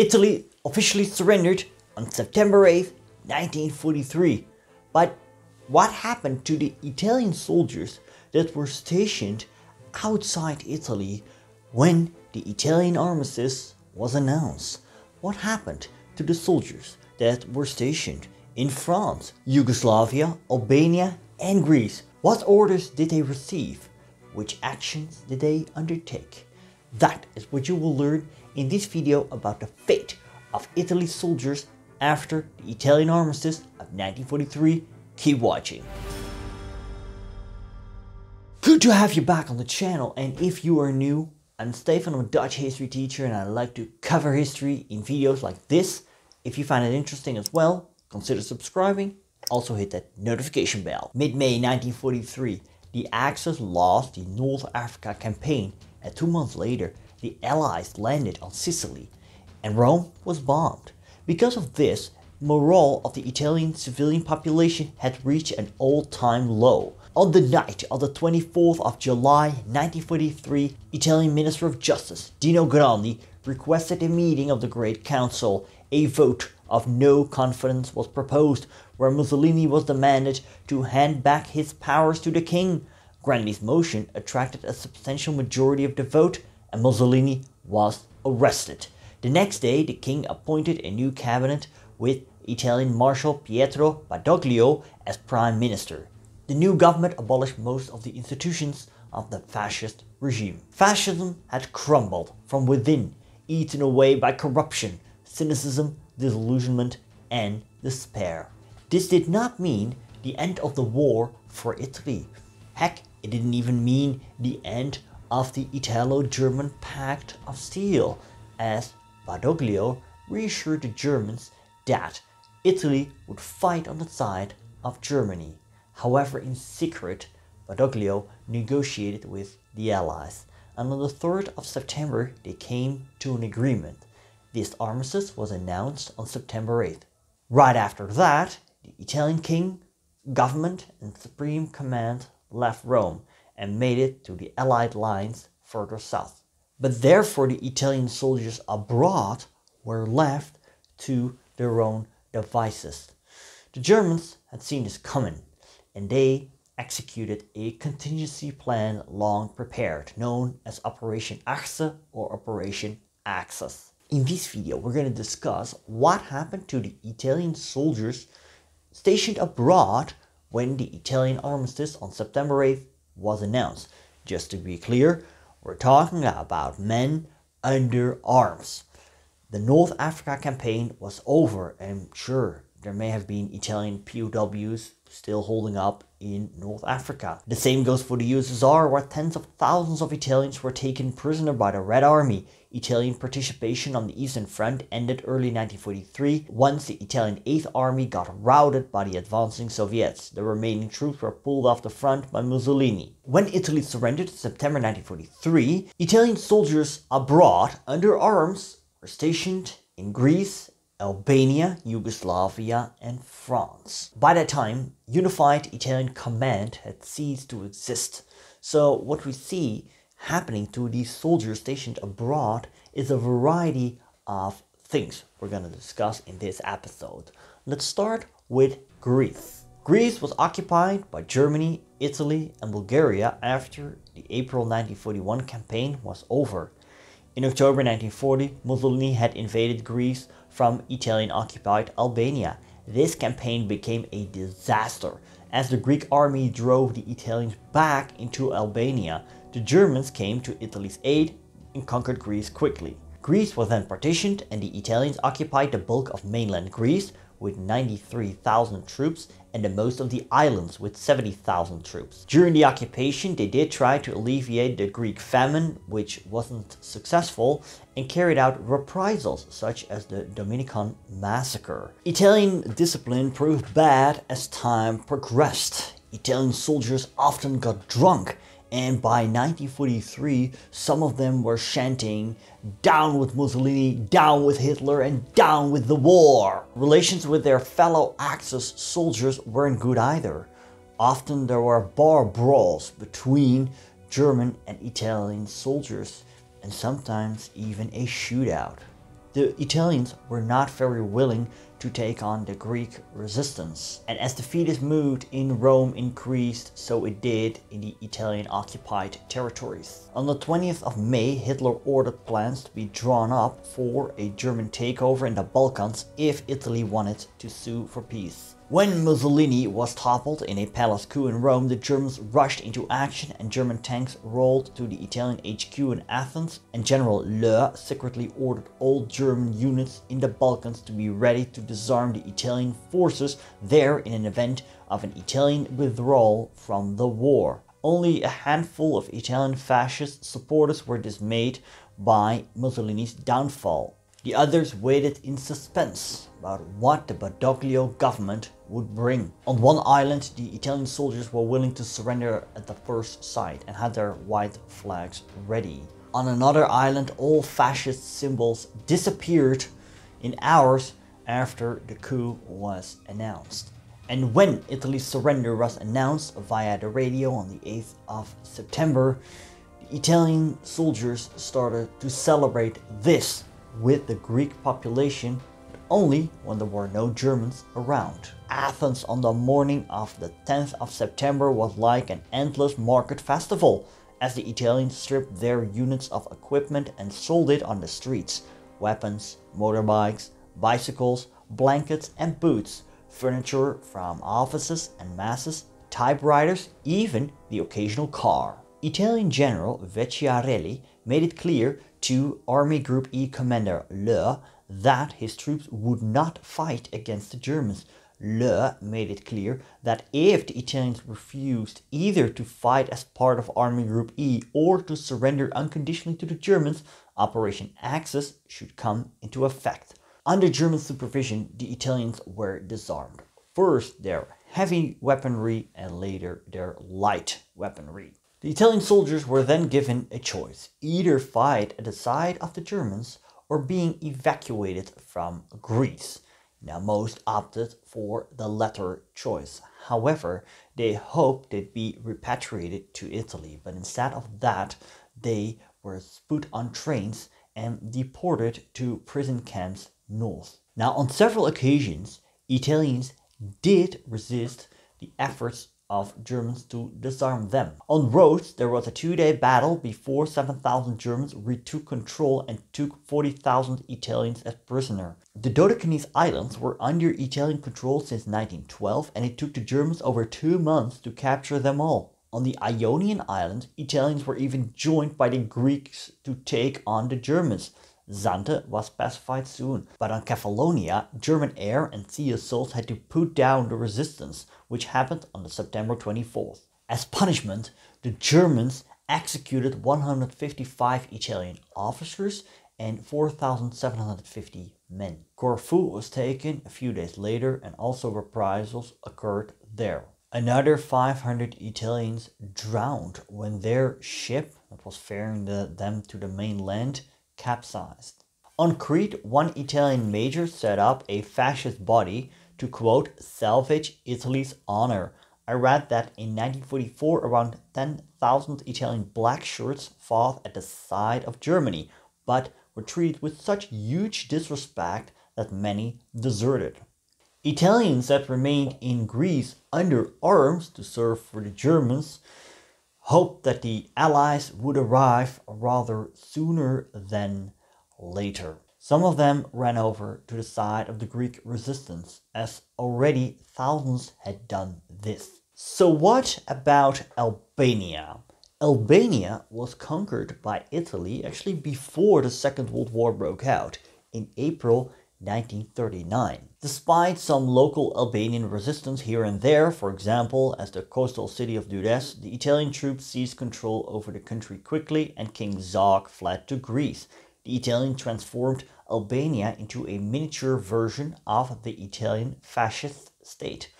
Italy officially surrendered on September 8, 1943. But what happened to the Italian soldiers that were stationed outside Italy when the Italian armistice was announced? What happened to the soldiers that were stationed in France, Yugoslavia, Albania, and Greece? What orders did they receive? Which actions did they undertake? That is what you will learn in this video about the fate of Italy's soldiers after the Italian armistice of 1943. Keep watching. Good to have you back on the channel and if you are new, I'm Stefan, I'm a Dutch history teacher and I like to cover history in videos like this. If you find it interesting as well, consider subscribing. Also hit that notification bell. Mid-May 1943, the Axis lost the North Africa campaign and two months later, the Allies landed on Sicily and Rome was bombed. Because of this, morale of the Italian civilian population had reached an all-time low. On the night of the 24th of July 1943, Italian Minister of Justice Dino Grandi requested a meeting of the Great Council. A vote of no confidence was proposed, where Mussolini was demanded to hand back his powers to the king. Grandi's motion attracted a substantial majority of the vote, and Mussolini was arrested. The next day, the king appointed a new cabinet with Italian Marshal Pietro Badoglio as prime minister. The new government abolished most of the institutions of the fascist regime. Fascism had crumbled from within, eaten away by corruption, cynicism, disillusionment, and despair. This did not mean the end of the war for Italy. Heck, it didn't even mean the end of the Italo-German Pact of Steel, as Badoglio reassured the Germans that Italy would fight on the side of Germany. However, in secret, Badoglio negotiated with the Allies, and on the 3rd of September they came to an agreement. This armistice was announced on September 8th. Right after that, the Italian king, government, and supreme command left Rome and made it to the Allied lines further south. But therefore the Italian soldiers abroad were left to their own devices. The Germans had seen this coming and they executed a contingency plan long prepared known as Operation Achse or Operation Axis. In this video we're going to discuss what happened to the Italian soldiers stationed abroad when the Italian armistice on September 8th was announced. Just to be clear, we're talking about men under arms. The North Africa campaign was over and sure, there may have been Italian POWs still holding up in North Africa. The same goes for the USSR where tens of thousands of Italians were taken prisoner by the Red Army. Italian participation on the Eastern Front ended early 1943 once the Italian 8th Army got routed by the advancing Soviets. The remaining troops were pulled off the front by Mussolini. When Italy surrendered in September 1943, Italian soldiers abroad under arms were stationed in Greece Albania, Yugoslavia, and France. By that time, unified Italian command had ceased to exist. So what we see happening to these soldiers stationed abroad is a variety of things we're going to discuss in this episode. Let's start with Greece. Greece was occupied by Germany, Italy, and Bulgaria after the April 1941 campaign was over. In October 1940, Mussolini had invaded Greece from Italian-occupied Albania. This campaign became a disaster as the Greek army drove the Italians back into Albania. The Germans came to Italy's aid and conquered Greece quickly. Greece was then partitioned and the Italians occupied the bulk of mainland Greece with 93,000 troops and the most of the islands with 70,000 troops. During the occupation, they did try to alleviate the Greek famine, which wasn't successful, and carried out reprisals such as the Domenikon massacre. Italian discipline proved bad as time progressed. Italian soldiers often got drunk and by 1943 some of them were chanting down with Mussolini, down with Hitler and down with the war. Relations with their fellow Axis soldiers weren't good either. Often there were bar brawls between German and Italian soldiers and sometimes even a shootout. The Italians were not very willing to take on the Greek resistance. And as the fetus moved in Rome increased, so it did in the Italian occupied territories. On the 20th of May, Hitler ordered plans to be drawn up for a German takeover in the Balkans if Italy wanted to sue for peace. When Mussolini was toppled in a palace coup in Rome, the Germans rushed into action and German tanks rolled to the Italian HQ in Athens and General Löhr secretly ordered all German units in the Balkans to be ready to disarm the Italian forces there in an event of an Italian withdrawal from the war. Only a handful of Italian fascist supporters were dismayed by Mussolini's downfall. The others waited in suspense about what the Badoglio government would bring. On one island, the Italian soldiers were willing to surrender at the first sight and had their white flags ready. On another island, all fascist symbols disappeared in hours after the coup was announced. And when Italy's surrender was announced via the radio on the 8th of September, the Italian soldiers started to celebrate this with the Greek population, only when there were no Germans around. Athens on the morning of the 10th of September was like an endless market festival, as the Italians stripped their units of equipment and sold it on the streets. Weapons, motorbikes, bicycles, blankets and boots, furniture from offices and masses, typewriters, even the occasional car. Italian General Vecchiarelli made it clear to Army Group E commander Löhr that his troops would not fight against the Germans. Löhr made it clear that if the Italians refused either to fight as part of Army Group E or to surrender unconditionally to the Germans, Operation Axis should come into effect. Under German supervision, the Italians were disarmed. First their heavy weaponry and later their light weaponry. The Italian soldiers were then given a choice, either fight at the side of the Germans or being evacuated from Greece. Now most opted for the latter choice. However, they hoped they'd be repatriated to Italy, but instead of that, they were put on trains and deported to prison camps north. Now on several occasions, Italians did resist the efforts of Germans to disarm them. On Rhodes, there was a two-day battle before 7,000 Germans retook control and took 40,000 Italians as prisoner. The Dodecanese Islands were under Italian control since 1912 and it took the Germans over two months to capture them all. On the Ionian Islands, Italians were even joined by the Greeks to take on the Germans. Zante was pacified soon, but on Kefalonia, German air and sea assaults had to put down the resistance, which happened on September 24th. As punishment, the Germans executed 155 Italian officers and 4,750 men. Corfu was taken a few days later and also reprisals occurred there. Another 500 Italians drowned when their ship that was ferrying the, them to the mainland capsized. On Crete, one Italian major set up a fascist body to quote, salvage Italy's honor. I read that in 1944 around 10,000 Italian black shirts fought at the side of Germany, but were treated with such huge disrespect that many deserted. Italians that remained in Greece under arms to serve for the Germans hoped that the Allies would arrive rather sooner than later. Some of them ran over to the side of the Greek resistance, as already thousands had done this. So what about Albania? Albania was conquered by Italy actually before the Second World War broke out in April 1939. Despite some local Albanian resistance here and there, for example, as the coastal city of Durrës, the Italian troops seized control over the country quickly and King Zog fled to Greece. The Italian transformed Albania into a miniature version of the Italian fascist state.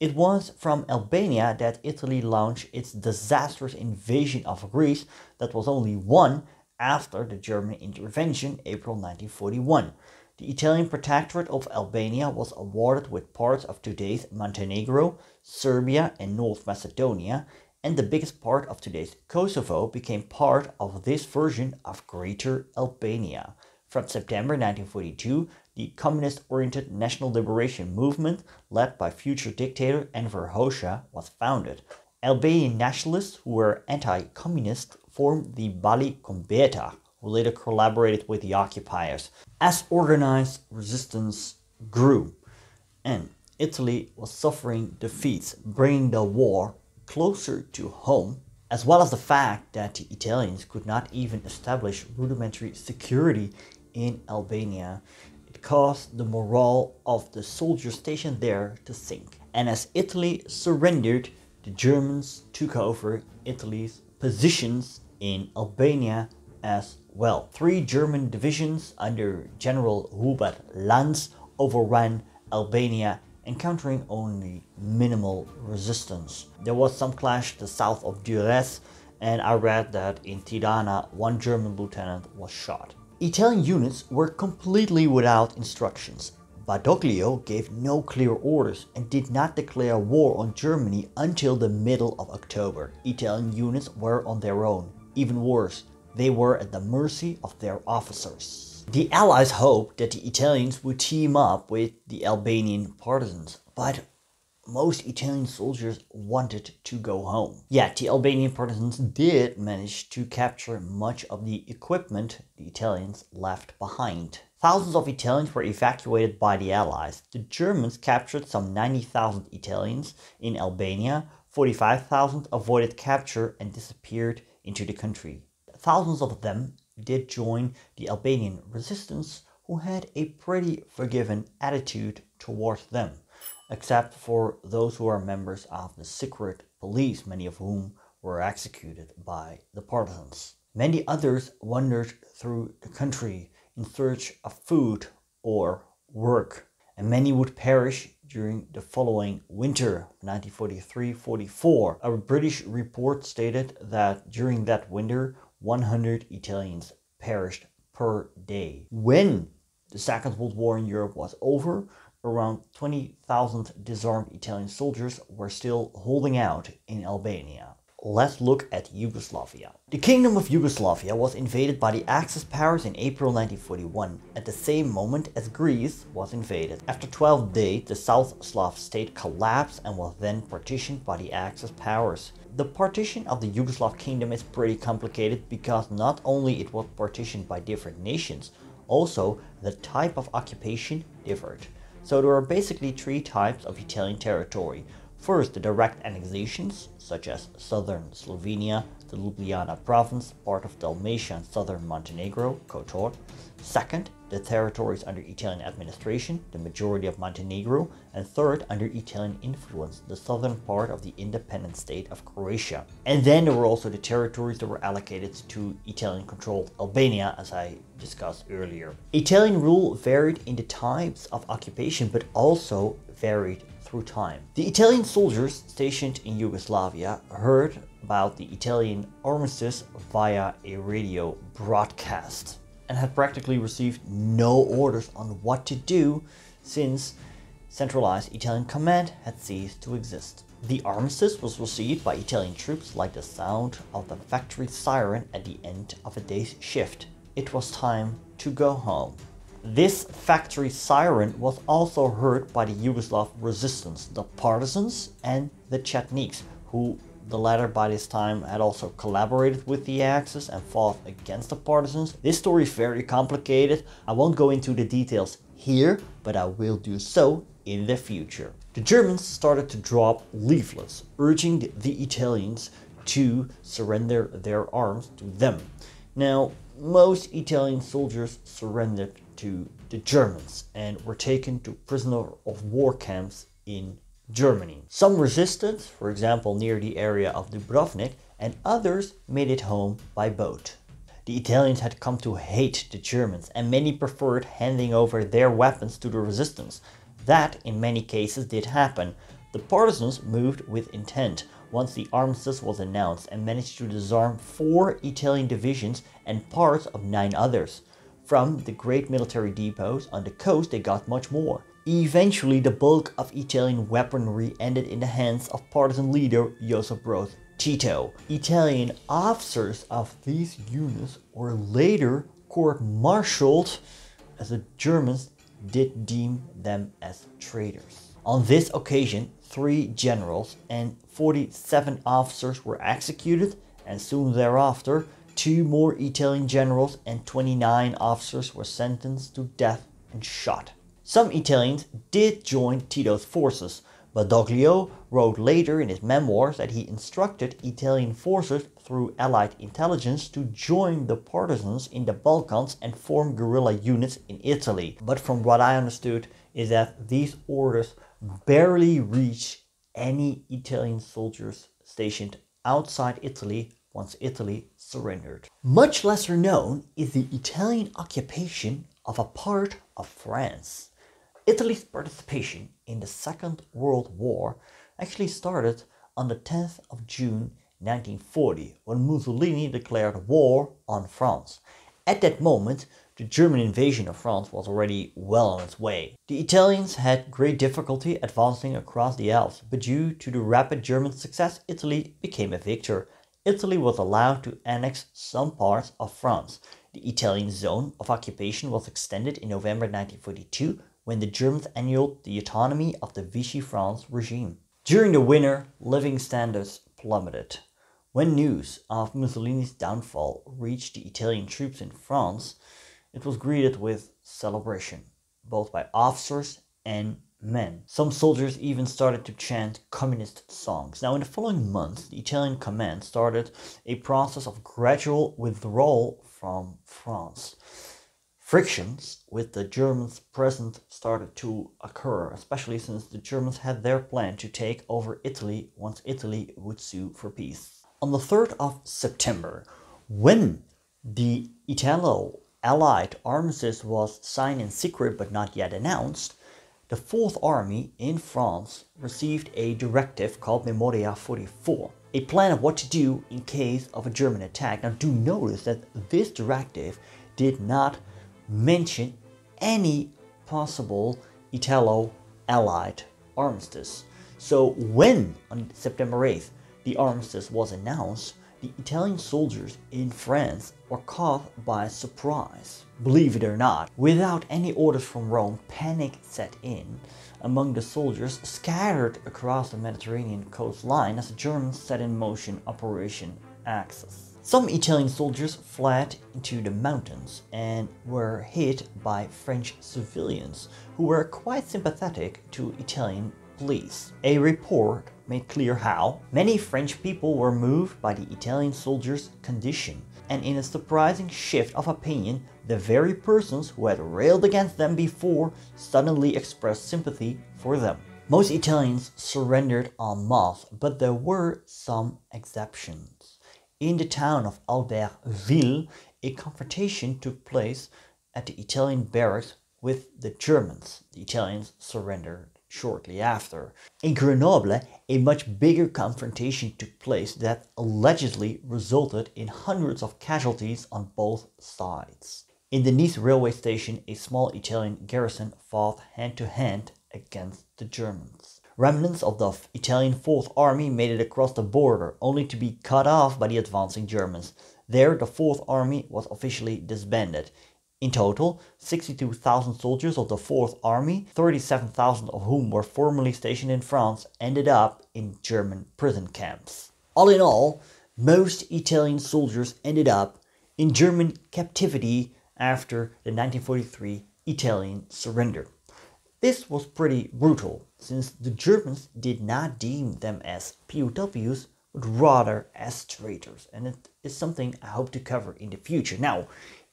It was from Albania that Italy launched its disastrous invasion of Greece that was only won after the German intervention April 1941. The Italian Protectorate of Albania was awarded with parts of today's Montenegro, Serbia and North Macedonia, and the biggest part of today's Kosovo became part of this version of Greater Albania. From September 1942, the communist-oriented National Liberation Movement, led by future dictator Enver Hoxha, was founded. Albanian nationalists who were anti-communist formed the Balli Kombëtar, who later collaborated with the occupiers. As organized resistance grew, and Italy was suffering defeats, bringing the war closer to home, as well as the fact that the Italians could not even establish rudimentary security in Albania. It caused the morale of the soldiers stationed there to sink. And as Italy surrendered, the Germans took over Italy's positions in Albania as well. Three German divisions under General Hubert Lanz overran Albania encountering only minimal resistance. There was some clash to the south of Durrës and I read that in Tirana one German lieutenant was shot. Italian units were completely without instructions. Badoglio gave no clear orders and did not declare war on Germany until the middle of October. Italian units were on their own. Even worse, they were at the mercy of their officers. The Allies hoped that the Italians would team up with the Albanian partisans, but most Italian soldiers wanted to go home. Yet the Albanian partisans did manage to capture much of the equipment the Italians left behind. Thousands of Italians were evacuated by the Allies. The Germans captured some 90,000 Italians in Albania, 45,000 avoided capture and disappeared into the country. Thousands of them did join the Albanian resistance who had a pretty forgiving attitude towards them, except for those who are members of the secret police, many of whom were executed by the partisans. Many others wandered through the country in search of food or work, and many would perish during the following winter, 1943-44. A British report stated that during that winter, 100 Italians perished per day. When the Second World War in Europe was over, around 20,000 disarmed Italian soldiers were still holding out in Albania. Let's look at Yugoslavia. The Kingdom of Yugoslavia was invaded by the Axis powers in April 1941, at the same moment as Greece was invaded. After 12 days, the South Slav state collapsed and was then partitioned by the Axis powers. The partition of the Yugoslav kingdom is pretty complicated because not only it was partitioned by different nations, also the type of occupation differed. So there are basically three types of Italian territory. First, the direct annexations, such as southern Slovenia, the Ljubljana province, part of Dalmatia and southern Montenegro, Kotor. Second, the territories under Italian administration, the majority of Montenegro, and third, under Italian influence, the southern part of the independent state of Croatia. And then there were also the territories that were allocated to Italian-controlled Albania, as I discussed earlier. Italian rule varied in the types of occupation, but also varied through time. The Italian soldiers stationed in Yugoslavia heard about the Italian armistice via a radio broadcast and had practically received no orders on what to do since centralized Italian command had ceased to exist. The armistice was received by Italian troops like the sound of the factory siren at the end of a day's shift. It was time to go home. This factory siren was also heard by the Yugoslav resistance, the partisans and the Chetniks, who the latter by this time had also collaborated with the Axis and fought against the partisans. This story is very complicated. I won't go into the details here, but I will do so in the future. The Germans started to drop leaflets urging the Italians to surrender their arms to them. Now, most Italian soldiers surrendered to the Germans and were taken to prisoner of war camps in Germany. Some resisted, for example near the area of Dubrovnik, and others made it home by boat. The Italians had come to hate the Germans and many preferred handing over their weapons to the resistance. That, in many cases, did happen. The partisans moved with intent once the armistice was announced and managed to disarm four Italian divisions and parts of nine others. From the great military depots on the coast they got much more. Eventually, the bulk of Italian weaponry ended in the hands of partisan leader Josip Broz Tito. Italian officers of these units were later court-martialed as the Germans did deem them as traitors. On this occasion, three generals and 47 officers were executed and soon thereafter, two more Italian generals and 29 officers were sentenced to death and shot. Some Italians did join Tito's forces, Badoglio wrote later in his memoirs that he instructed Italian forces through Allied intelligence to join the partisans in the Balkans and form guerrilla units in Italy. But from what I understood is that these orders barely reached any Italian soldiers stationed outside Italy once Italy surrendered. Much lesser known is the Italian occupation of a part of France. Italy's participation in the Second World War actually started on the 10th of June 1940 when Mussolini declared war on France. At that moment, the German invasion of France was already well on its way. The Italians had great difficulty advancing across the Alps, but due to the rapid German success, Italy became a victor. Italy was allowed to annex some parts of France. The Italian zone of occupation was extended in November 1942 when the Germans annulled the autonomy of the Vichy France regime. During the winter, living standards plummeted. When news of Mussolini's downfall reached the Italian troops in France, it was greeted with celebration, both by officers and men. Some soldiers even started to chant communist songs. Now, in the following months, the Italian command started a process of gradual withdrawal from France. Frictions with the Germans present started to occur, especially since the Germans had their plan to take over Italy once Italy would sue for peace. On the 3rd of September, when the Italo Allied armistice was signed in secret but not yet announced, the Fourth Army in France received a directive called Memoria 44, a plan of what to do in case of a German attack. Now, do notice that this directive did not mention any possible Italo Allied armistice. So when on September 8th the armistice was announced, the Italian soldiers in France were caught by surprise. Believe it or not, without any orders from Rome, panic set in among the soldiers scattered across the Mediterranean coastline as the Germans set in motion Operation Axis. Some Italian soldiers fled into the mountains and were hit by French civilians who were quite sympathetic to Italian police. A report made clear how many French people were moved by the Italian soldiers' condition and in a surprising shift of opinion, the very persons who had railed against them before suddenly expressed sympathy for them. Most Italians surrendered en masse, but there were some exceptions. In the town of Albertville, a confrontation took place at the Italian barracks with the Germans. The Italians surrendered shortly after. In Grenoble, a much bigger confrontation took place that allegedly resulted in hundreds of casualties on both sides. In the Nice railway station, a small Italian garrison fought hand to hand against the Germans. Remnants of the Italian Fourth Army made it across the border, only to be cut off by the advancing Germans. There, the Fourth Army was officially disbanded. In total, 62,000 soldiers of the Fourth Army, 37,000 of whom were formerly stationed in France, ended up in German prison camps. All in all, most Italian soldiers ended up in German captivity after the 1943 Italian surrender. This was pretty brutal, since the Germans did not deem them as POWs, but rather as traitors, and it is something I hope to cover in the future. Now,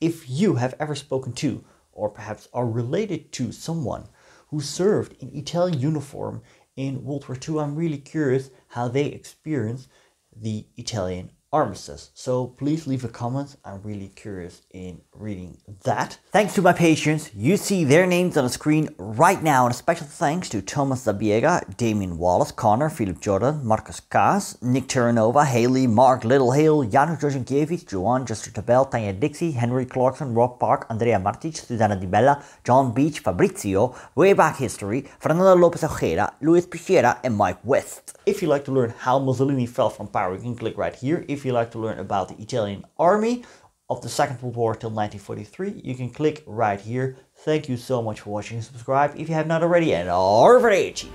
if you have ever spoken to, or perhaps are related to someone who served in Italian uniform in World War II, I'm really curious how they experienced the Italian armistice. So please leave a comment. I'm really curious in reading that. Thanks to my patrons. You see their names on the screen right now. And a special thanks to Thomas Zabiega, Damien Wallace, Connor, Philip Jordan, Marcus Kaas, Nick Terranova, Haley, Mark Littlehale, Janusz Jojankiewicz, Joanne, Jester Tabell, Tanya Dixie, Henry Clarkson, Rob Park, Andrea Martic, Susanna Di Bella, John Beach, Fabrizio, Way Back History, Fernando Lopez Ojeda, Luis Pichera, and Mike West. If you'd like to learn how Mussolini fell from power, you can click right here. If you'd like to learn about the Italian army of the Second World War till 1943, you can click right here. Thank you so much for watching and subscribe if you have not already, and arrivederci!